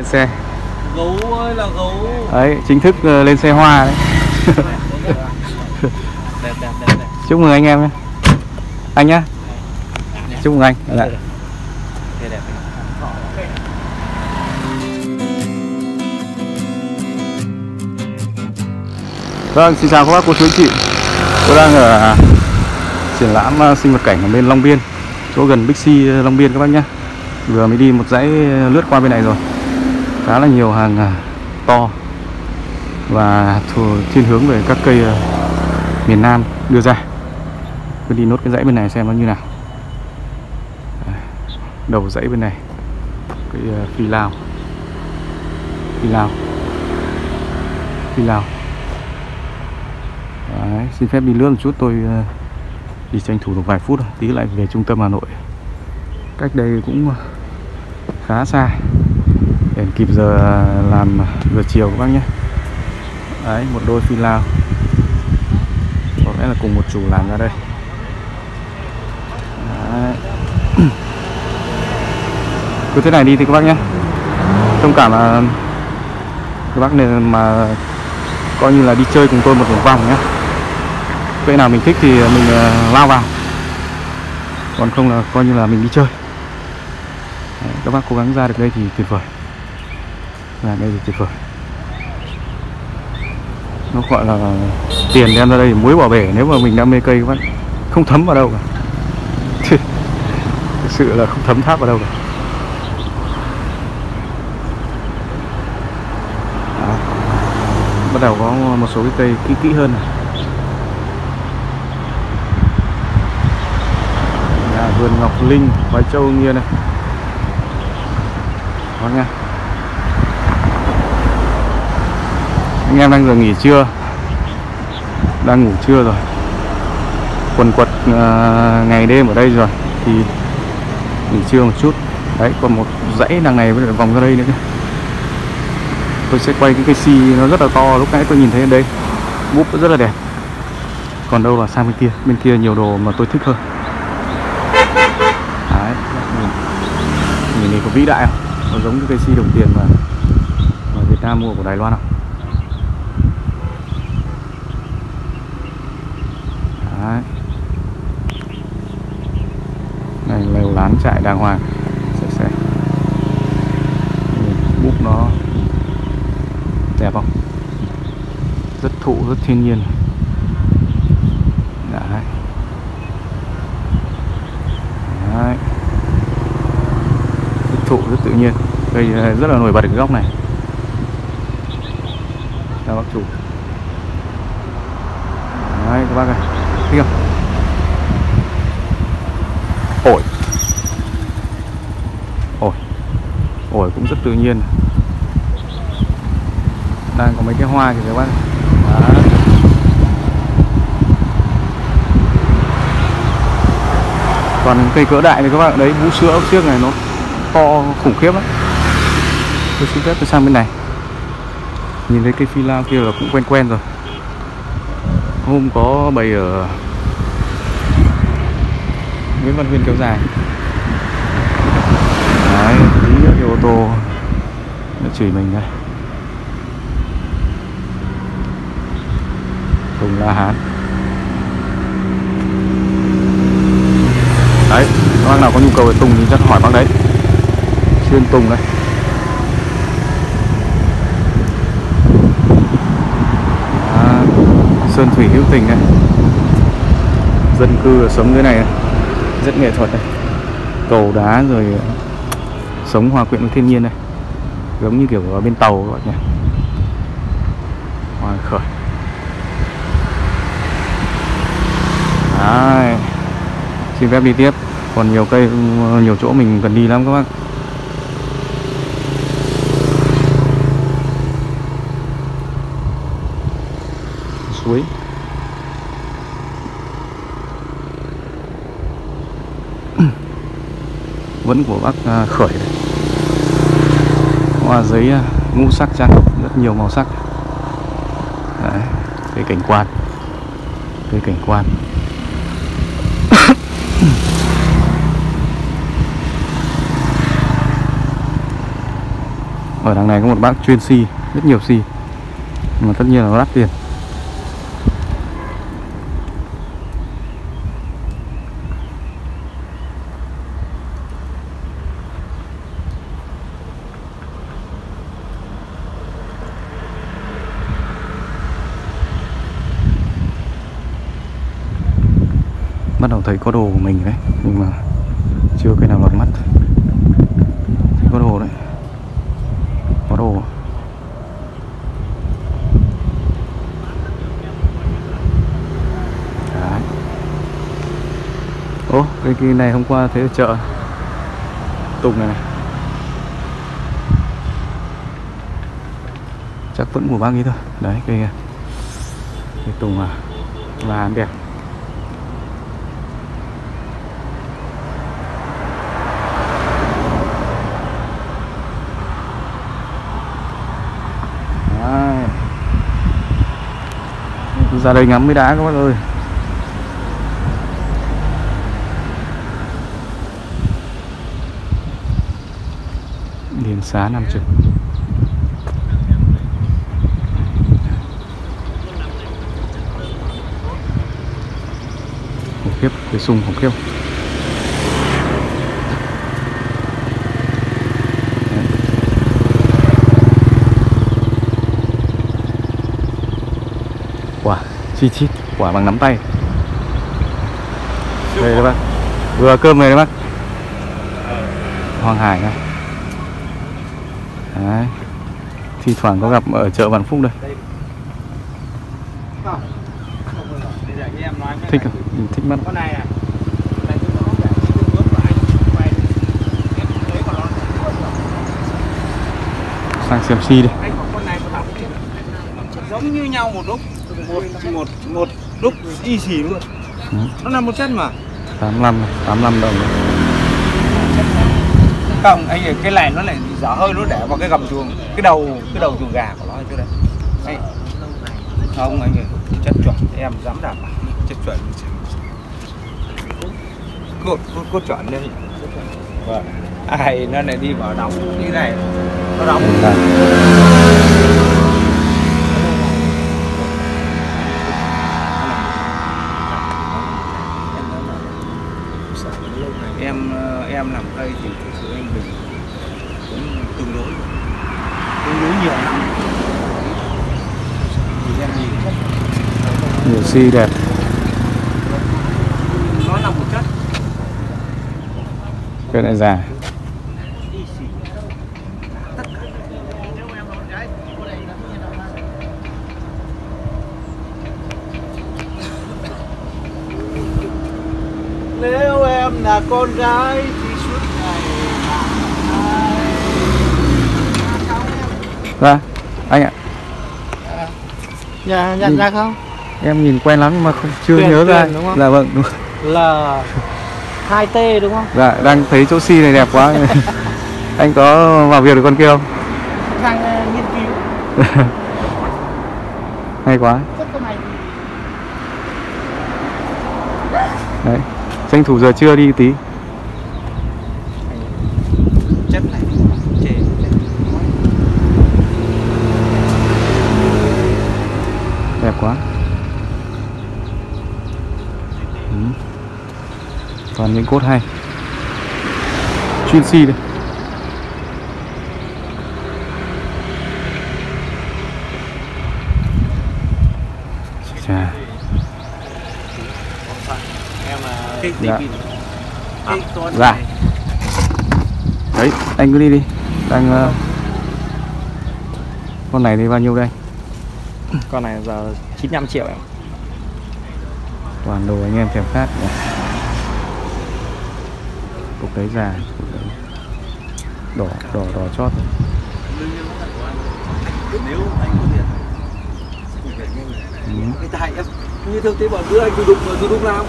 lên xe. Gấu ơi là gấu. Đấy chính thức ờ, lên xe hoa đấy. Đẹp đẹp đẹp đẹp. Chúc mừng anh em nhé. Anh nhá. Chúc mừng anh. Dạ. đẹp đẹp. Vâng, xin chào các bác cô chú anh chị. Tôi đang ở à, triển lãm à, sinh vật cảnh ở bên Long Biên Chỗ gần Bixi Long Biên các bác nhé Vừa mới đi một dãy à, lướt qua bên này rồi Khá là nhiều hàng à, to Và thiên hướng về các cây à, miền Nam đưa ra. Cứ đi nốt cái dãy bên này xem nó như nào. À, đầu dãy bên này Cái phi lao. Phi lao. Phi lao. Đấy, xin phép đi lướt một chút tôi đi tranh thủ được vài phút thôi, tí lại về trung tâm Hà Nội. Cách đây cũng khá xa để kịp giờ làm giờ chiều các bác nhé. Đấy, một đôi phi lao. Có lẽ là cùng một chủ làm ra đây. Đấy. Cứ thế này đi thì các bác nhé. Thông cảm là các bác nên mà coi như là đi chơi cùng tôi một vòng vòng nhé vậy nào mình thích thì mình ờ, lao vào còn không là coi như là mình đi chơi Đấy, các bác cố gắng ra được đây thì tuyệt vời là đây là tuyệt vời. Nó gọi là tiền đem ra đây muối bỏ bể, nếu mà mình đam mê cây các bạn. Không thấm vào đâu cả. Thực sự là không thấm tháp vào đâu cả. Đó. bắt đầu có một số cái cây kỹ kỹ hơn này. Nhà vườn ngọc linh, khoái châu nghiêng này. Có nha. Anh em đang giờ nghỉ trưa. Đang ngủ trưa rồi. Quần quật uh, ngày đêm ở đây rồi. Thì nghỉ trưa một chút. Đấy còn một dãy đằng này với lại vòng ra đây nữa tôi sẽ quay cái cây si nó rất là to. Lúc nãy tôi nhìn thấy ở đây búp rất là đẹp. Còn đâu là sang bên kia. Bên kia nhiều đồ mà tôi thích hơn. Đấy nhìn, nhìn này có vĩ đại không? Nó giống cái cây si đồng tiền mà mà Việt Nam mua của Đài Loan không đấy này lều lán trại đàng hoàng. Sạch sẽ. Búp nó đẹp không? Rất thụ, rất thiên nhiên. Đấy. Đấy. Rất thụ, rất tự nhiên. Đây ờ, rất là nổi bật cái góc này. Chào bác chủ. Đấy, các bác ơi. Thích không? Ổi ổi cũng rất tự nhiên. Đang có mấy cái hoa kìa các bạn Đó. còn cây cỡ đại thì các bạn đấy vũ sữa ốc siếc này nó to khủng khiếp lắm. Tôi xin phép tôi sang bên này. Nhìn thấy cây phi lao kia là cũng quen quen rồi. Hôm có bày ở Nguyễn Văn Huyên kéo dài. Đấy cái ô tô. Nó chửi mình đây. Tùng La Hán. Đấy, các bác nào có nhu cầu về Tùng thì chắc hỏi bác đấy. Chuyên Tùng đây. À, Sơn Thủy Hữu Tình đây. Dân cư ở sống dưới này này. Rất nghệ thuật đây. Cầu đá rồi Sống hòa quyện với thiên nhiên này Giống như kiểu ở bên tàu các bạn nhỉ. Hoàng khởi. Đấy. Xin phép đi tiếp. Còn nhiều cây, nhiều chỗ mình cần đi lắm các bác. Suối. Vẫn của bác à, Khởi đây. Hoa giấy à, ngũ sắc trắng Rất nhiều màu sắc. Đấy, cây cảnh quan. Cây cảnh quan. Ở đằng này có một bác chuyên si rất nhiều si. Mà tất nhiên là nó đắt tiền. Bắt đầu thấy có đồ của mình đấy, nhưng mà chưa cái nào lọt mắt. Thấy có đồ đấy. Có đồ. Đấy. Ô, cái kia này hôm qua thấy ở chợ. Tùng này này. Chắc vẫn của bác ấy thôi. Đấy cây cây tùng à. Là đẹp. Ra đây ngắm mấy đá các bác ơi. Điền xá nam trực. Khủng khiếp, cái sung khủng khiếp. Wow chi chít, quả bằng nắm tay. Đây đấy bác. Vừa cơm này đấy bác. Hoàng hải này. Đấy. Thi thoảng có gặp ở chợ Vạn Phúc đây. Thích không? Mình thích mắt. Sang xem si đi. Giống như nhau một lúc một một một lúc y xì luôn. Ừ. nó là một chất mà. 85 này, 85 đồng. Không anh ơi, cái này nó lại dở hơi nó để vào cái gầm chuồng cái đầu cái đầu chuồng gà của nó ở chỗ đây anh không anh ơi chất chuẩn em dám đảm bảo. Chất chuẩn. Cốt cốt, cốt chuẩn đây. Vâng. Ai nó lại đi vào đóng. Như này nó đóng Đây. em ờ, em làm cây thì thực sự anh bình cũng tương đối tương đối nhiều năm thì em nhìn chất nhiều si đẹp. Nó là một chất. Cái này già nếu em là con gái thì suốt ngày ra anh ạ. Dạ, nhận ra không? Em nhìn quen lắm nhưng mà không chưa Tuyền, nhớ ra. Tuyền đúng không? dạ vâng đúng. Là 2T đúng không? dạ đang thấy chỗ si này đẹp quá. Anh có vào việc được con kia không? Sang ờ, nghiên cứu. Hay quá. Đấy. Tranh thủ giờ trưa đi tí chất này chê đẹp quá ừ. Toàn những cốt hay chuyên si đây Chà, em là Dạ. con Dạ. đấy anh cứ đi đi đang ờ, con này thì bao nhiêu đây Con này giờ 95 triệu em toàn đồ anh em thèm nhỉ. Cục đấy già cục đấy đỏ đỏ đỏ chót. Nếu anh có tiền cái em như thường thế bảo đưa anh tôi đụng mà tôi đụng làm.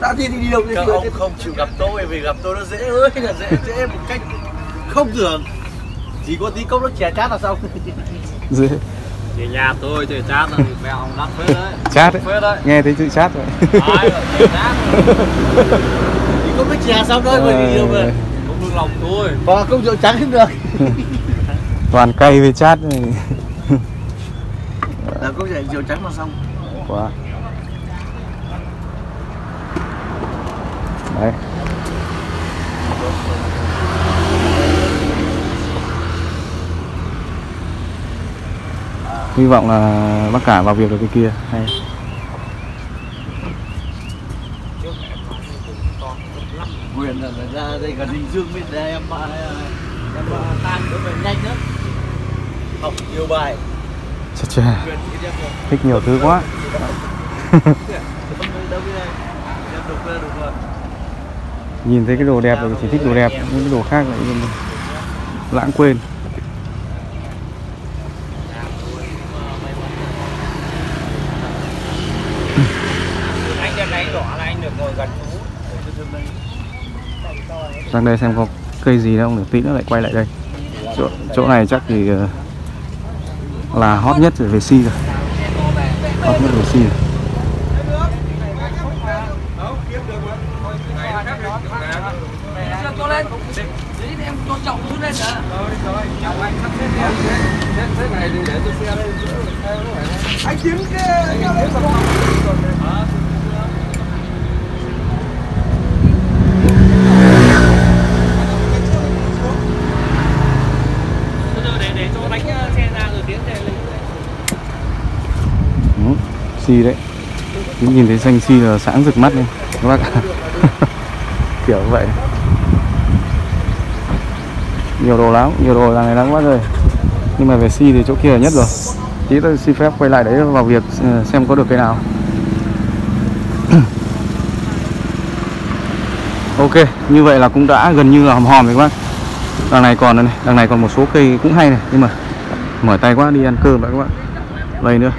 Đã đi đi đâu thì Các ông không chịu gặp tôi vì gặp tôi nó dễ ơi là dễ dễ một cách không tưởng chỉ có tí cốc nước chè chát là xong. Dễ. Về nhà tôi thì chát là mẹ ông đắt phết đấy. Chát đấy. Nghe thấy chữ chát rồi. Ai chát có nước chè xong thôi bởi vì nhiều mà. Không được lòng tôi và không chịu trắng hết được. Toàn cây với chát này. là có chạy chiều trắng mà xong. Quá. Đấy. Hy vọng là bác cả vào việc được cái kia. Hay phải ra đây gần hình dương bên đây em em tan nữa phải nhanh nữa học nhiều bài. Chà chà thích nhiều thứ quá. Nhìn thấy cái đồ đẹp rồi chỉ thích đồ đẹp những cái đồ khác lại lãng quên anh ra này đỏ là anh được ngồi gần chú sang đây xem có cây gì đâu để tí nữa lại quay lại đây. Chỗ chỗ này chắc thì ờ, là hot nhất rồi về si rồi. Hot nhất về si rồi. Để để cho đánh xe ra rồi tiến xe lên Ừ, si đấy. Cứ nhìn thấy xanh si là sáng rực mắt lên các bác ạ. kiểu vậy. Nhiều đồ lắm, nhiều đồ là này lắm quá rồi nhưng mà về si thì chỗ kia là nhất rồi. Tí tôi xin phép quay lại đấy vào việc ờ, xem có được cái nào. Ok, như vậy là cũng đã gần như là hòm hòm rồi các bác. Đằng này còn này, đằng này còn một số cây cũng hay này. Nhưng mà mở tay quá, đi ăn cơm đã các bạn đây nữa.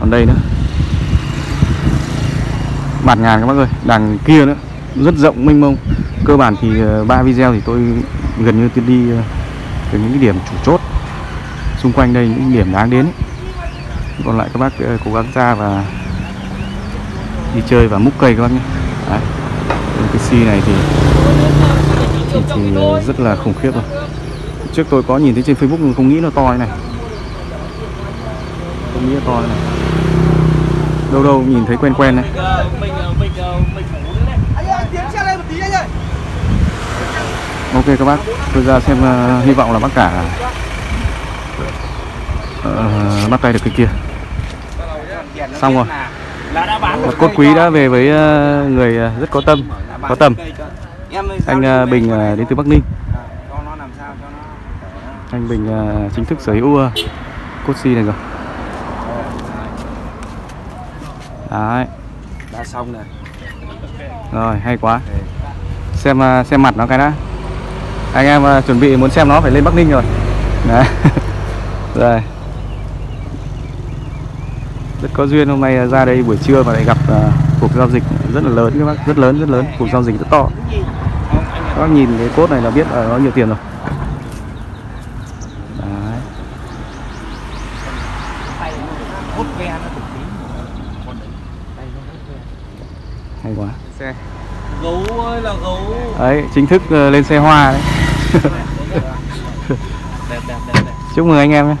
Còn đây nữa bạt ngàn các bác ơi. Đằng kia nữa rất rộng mênh mông. Cơ bản thì ờ, ba video thì tôi gần như tôi đi ờ, từ những cái điểm chủ chốt. Xung quanh đây những điểm đáng đến. Còn lại các bác ờ, cố gắng ra và đi chơi và múc cây các bác nhé. Đấy. cái si này thì thì, thì rất là khủng khiếp rồi. Trước tôi có nhìn thấy trên Facebook nhưng không nghĩ nó to như này. Không nghĩ nó to như này đâu đâu nhìn thấy quen quen này đấy. Ok các bác tôi ra xem uh, hy vọng là bác cả uh, bắt tay được cái kia. Xong rồi. một cốt quý đã về với ờ, người ờ, rất có tâm có tầm. Anh uh, Bình uh, đến từ Bắc Ninh. Anh Bình uh, chính thức sở hữu uh, cốt si này rồi. Đấy. Đã xong rồi. Rồi hay quá. Xem ờ, xem mặt nó cái đã. Anh em ờ, chuẩn bị muốn xem nó phải lên Bắc Ninh rồi. Đấy. Rồi. Rất có duyên hôm nay ra đây buổi trưa mà lại gặp ờ, cuộc giao dịch rất là lớn. Các bác rất lớn rất lớn. Cuộc giao dịch rất to. Các bác nhìn cái cốt này là biết là nó nhiều tiền rồi. Đấy hút ve nó cực tí hay quá. Xe. Gấu ơi là gấu. Đấy chính thức ờ, lên xe hoa đấy. Đẹp đẹp đẹp đẹp. Chúc mừng anh em nhé.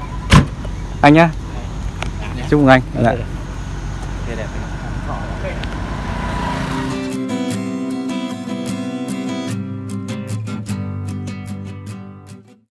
Anh nhá. Chúc mừng anh. Dạ.